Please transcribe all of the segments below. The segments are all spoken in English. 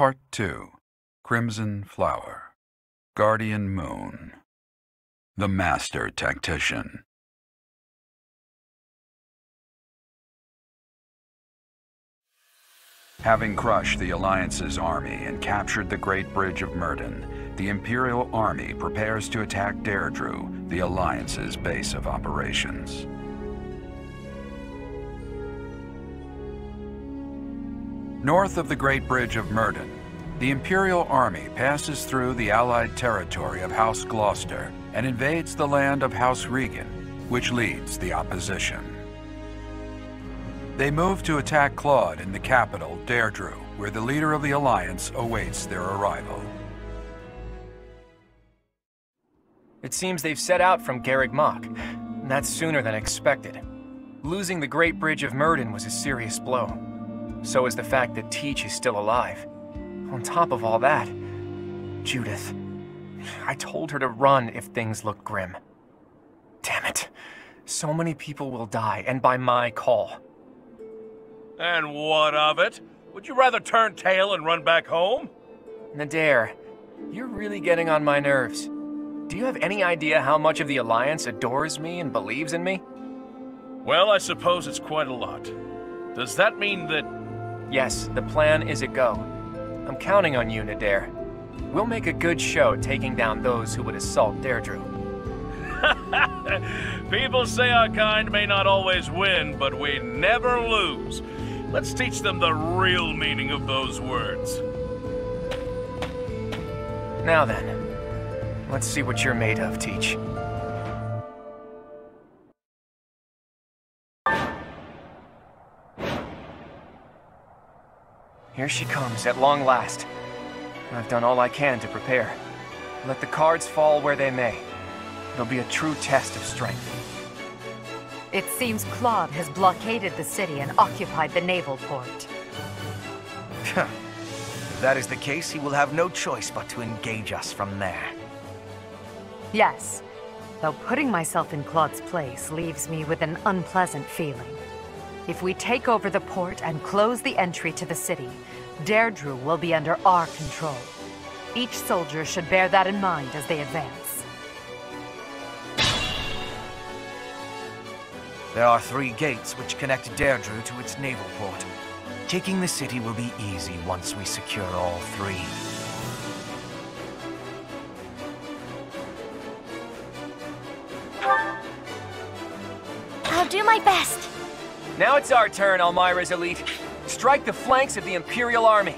Part 2 Crimson Flower Guardian Moon The Master Tactician Having crushed the Alliance's army and captured the Great Bridge of Myrddin, the Imperial Army prepares to attack Derdriu, the Alliance's base of operations. North of the Great Bridge of Myrddin, the Imperial Army passes through the Allied territory of House Gloucester and invades the land of House Riegan, which leads the opposition. They move to attack Claude in the capital, Derdriu, where the leader of the Alliance awaits their arrival. It seems they've set out from Garreg Mach. That's sooner than expected. Losing the Great Bridge of Myrddin was a serious blow. So is the fact that Teach is still alive. On top of all that, Judith. I told her to run if things look grim. Damn it. So many people will die, and by my call. And what of it? Would you rather turn tail and run back home? Nader, you're really getting on my nerves. Do you have any idea how much of the Alliance adores me and believes in me? Well, I suppose it's quite a lot. Does that mean that... Yes, the plan is a go. I'm counting on you, Nader. We'll make a good show taking down those who would assault Derdriu. People say our kind may not always win, but we never lose. Let's teach them the real meaning of those words. Now then, let's see what you're made of, Teach. Here she comes, at long last. I've done all I can to prepare. Let the cards fall where they may. It'll be a true test of strength. It seems Claude has blockaded the city and occupied the naval port. if that is the case, he will have no choice but to engage us from there. Yes, though putting myself in Claude's place leaves me with an unpleasant feeling. If we take over the port and close the entry to the city, Derdriu will be under our control. Each soldier should bear that in mind as they advance. There are three gates which connect Derdriu to its naval port. Taking the city will be easy once we secure all three. Now it's our turn, Almyra's elite. Strike the flanks of the Imperial Army.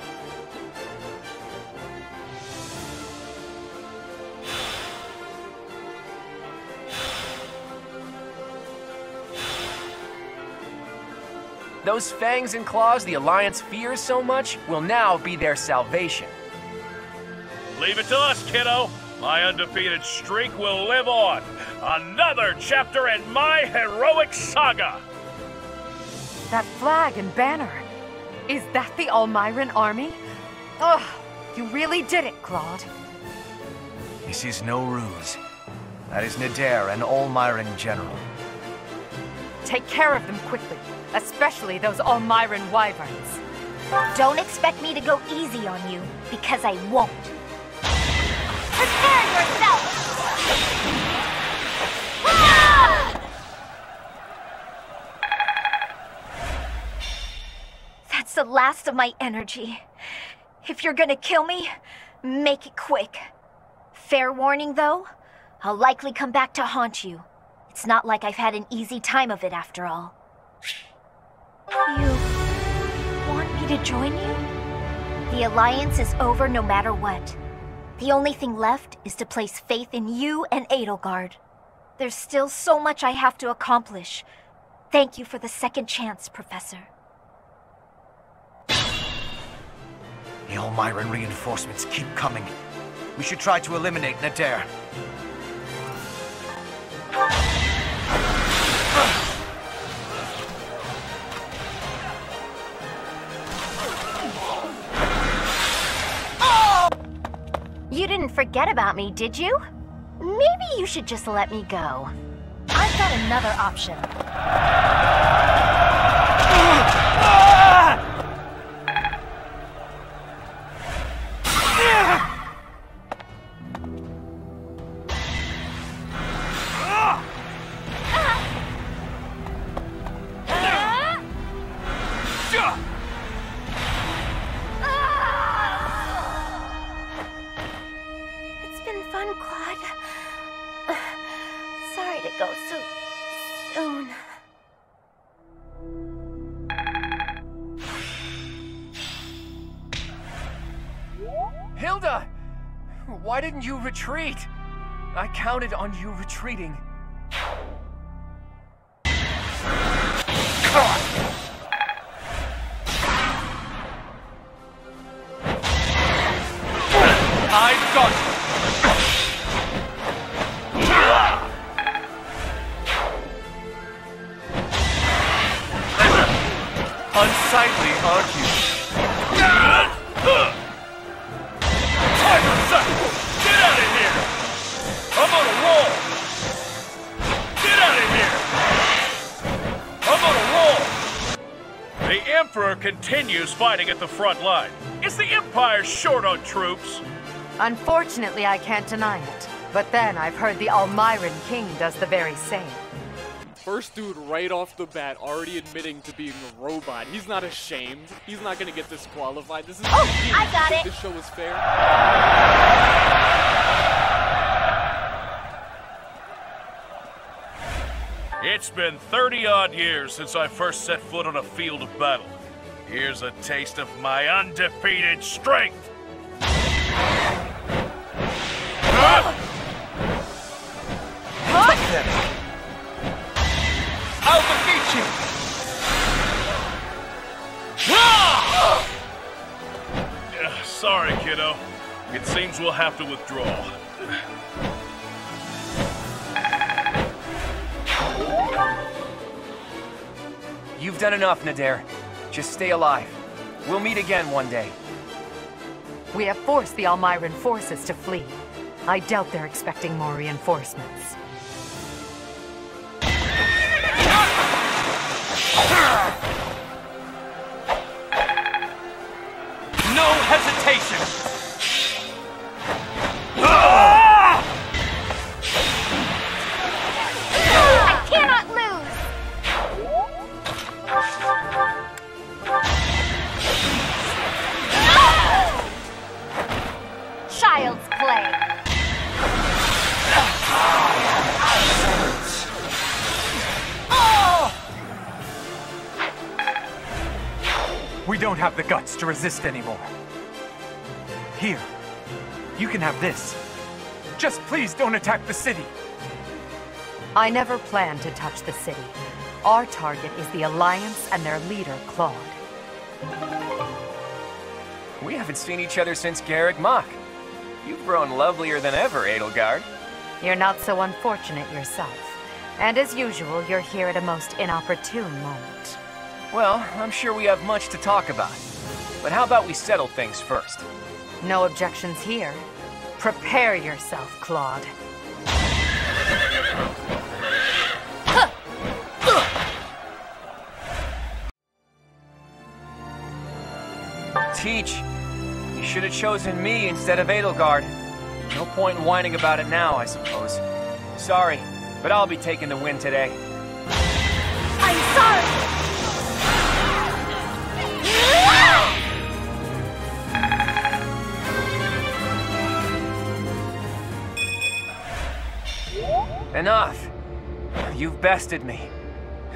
Those fangs and claws the Alliance fears so much will now be their salvation. Leave it to us, kiddo. My undefeated streak will live on. Another chapter in my heroic saga. That flag and banner. Is that the Almyran army? Ugh, you really did it, Claude. This is no ruse. That is Nader, an Almyran general. Take care of them quickly, especially those Almyran wyverns. Don't expect me to go easy on you, because I won't. That's the last of my energy. If you're gonna kill me, make it quick. Fair warning, though, I'll likely come back to haunt you. It's not like I've had an easy time of it after all. You want me to join you? The Alliance is over no matter what. The only thing left is to place faith in you and Edelgard. There's still so much I have to accomplish. Thank you for the second chance, Professor. The Almyran reinforcements keep coming. We should try to eliminate Nader. You didn't forget about me, did you? Maybe you should just let me go. I've got another option. on, Quad. Uh, sorry to go so soon. Hilda! Why didn't you retreat? I counted on you retreating. I've got you! Unsightly, aren't you? Get out of here! I'm on a roll! Get out of here! I'm on a roll! The Emperor continues fighting at the front line. Is the Empire short on troops? Unfortunately, I can't deny it. But then I've heard the Almyran King does the very same. First dude right off the bat already admitting to being a robot. He's not ashamed. He's not gonna get disqualified. This is Oh, PG. I got it. This show is fair. It's been 30 odd years since I first set foot on a field of battle. Here's a taste of my undefeated strength. Kiddo. It seems we'll have to withdraw. You've done enough, Nader. Just stay alive. We'll meet again one day. We have forced the Almyran forces to flee. I doubt they're expecting more reinforcements. No hesitation! We don't have the guts to resist anymore. Here, you can have this. Just please don't attack the city. I never planned to touch the city. Our target is the Alliance and their leader, Claude. We haven't seen each other since Garreg Mach. You've grown lovelier than ever, Edelgard. You're not so unfortunate yourself. And as usual, you're here at a most inopportune moment. Well, I'm sure we have much to talk about. But how about we settle things first? No objections here. Prepare yourself, Claude. Teach, you should have chosen me instead of Edelgard. No point in whining about it now, I suppose. Sorry, but I'll be taking the win today. I'm sorry! Enough! You've bested me.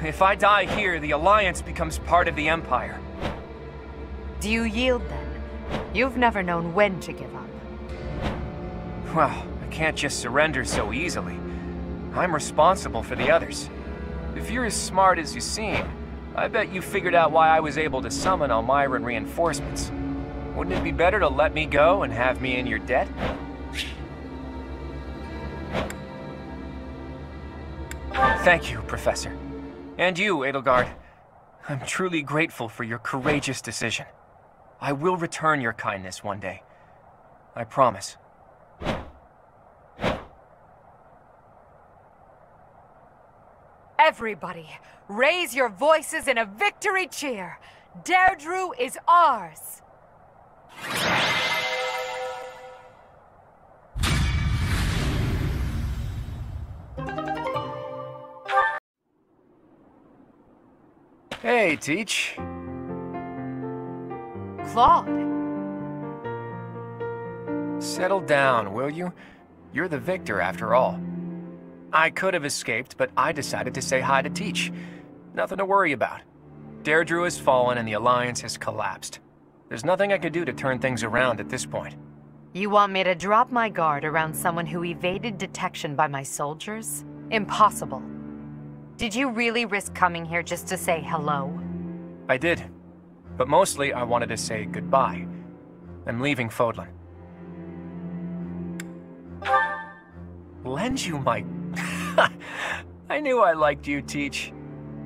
If I die here, the Alliance becomes part of the Empire. Do you yield then? You've never known when to give up. Well, I can't just surrender so easily. I'm responsible for the others. If you're as smart as you seem, I bet you figured out why I was able to summon Almyran reinforcements. Wouldn't it be better to let me go and have me in your debt? Thank you, Professor. And you, Edelgard. I'm truly grateful for your courageous decision. I will return your kindness one day. I promise. Everybody, raise your voices in a victory cheer. Derdriu is ours. Hey, Teach. Claude, Settle down, will you? You're the victor after all. I could have escaped, but I decided to say hi to Teach. Nothing to worry about. Derdriu has fallen and the Alliance has collapsed. There's nothing I could do to turn things around at this point. You want me to drop my guard around someone who evaded detection by my soldiers? Impossible. Did you really risk coming here just to say hello? I did. But mostly I wanted to say goodbye. I'm leaving Fodlan. Lend you my... I knew I liked you, Teach.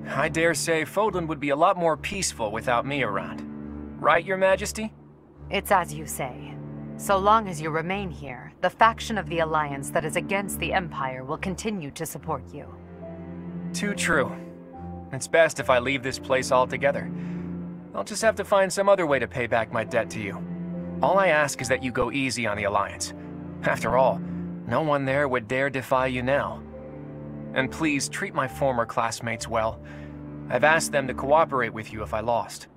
I dare say Fodlan would be a lot more peaceful without me around. Right, Your Majesty? It's as you say. So long as you remain here, the faction of the Alliance that is against the Empire will continue to support you. Too true. It's best if I leave this place altogether. I'll just have to find some other way to pay back my debt to you. All I ask is that you go easy on the Alliance. After all, no one there would dare defy you now. And please treat my former classmates well. I've asked them to cooperate with you if I lost.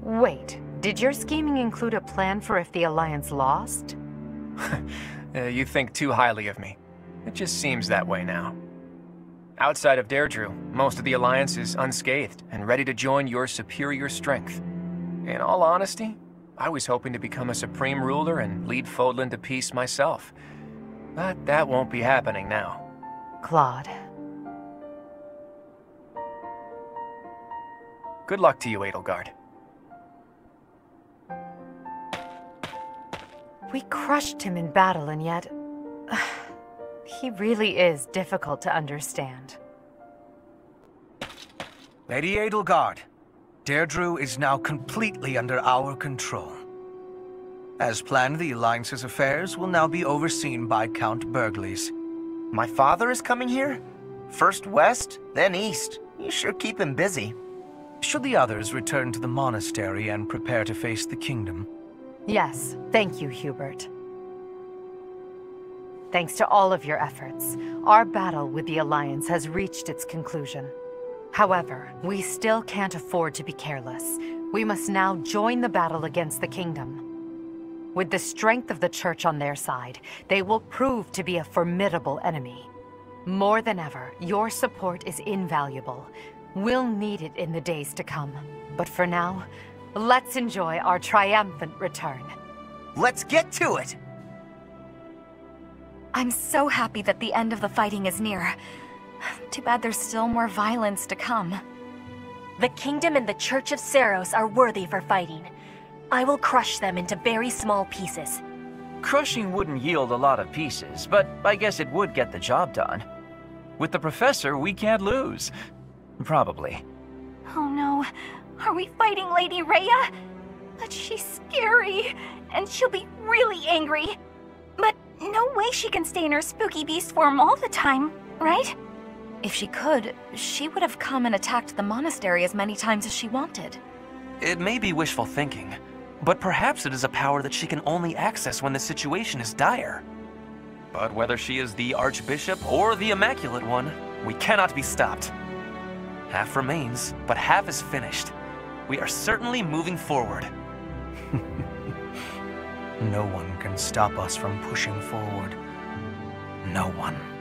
Wait, did your scheming include a plan for if the Alliance lost? uh, you think too highly of me. It just seems that way now. Outside of Derdriu, most of the Alliance is unscathed and ready to join your superior strength. In all honesty, I was hoping to become a supreme ruler and lead Fodlan to peace myself. But that won't be happening now. Claude. Good luck to you, Edelgard. We crushed him in battle, and yet... he really is difficult to understand. Lady Edelgard, Derdriu is now completely under our control. As planned, the Alliance's affairs will now be overseen by Count Bergliez. My father is coming here? First west, then east. You sure keep him busy. Should the others return to the monastery and prepare to face the kingdom? Yes, thank you, Hubert. Thanks to all of your efforts, our battle with the Alliance has reached its conclusion. However, we still can't afford to be careless. We must now join the battle against the Kingdom. With the strength of the Church on their side, they will prove to be a formidable enemy. More than ever, your support is invaluable. We'll need it in the days to come. But for now, let's enjoy our triumphant return. Let's get to it! I'm so happy that the end of the fighting is near. Too bad there's still more violence to come. The Kingdom and the Church of Seiros are worthy for fighting. I will crush them into very small pieces. Crushing wouldn't yield a lot of pieces, but I guess it would get the job done. With the Professor, we can't lose. Probably. Oh no. Are we fighting Lady Rhea? But she's scary, and she'll be really angry. But no way she can stay in her spooky beast form all the time, right? If she could, she would have come and attacked the monastery as many times as she wanted. It may be wishful thinking, but perhaps it is a power that she can only access when the situation is dire. But whether she is the Archbishop or the Immaculate One, we cannot be stopped. Half remains, but half is finished. We are certainly moving forward. no one can stop us from pushing forward. No one.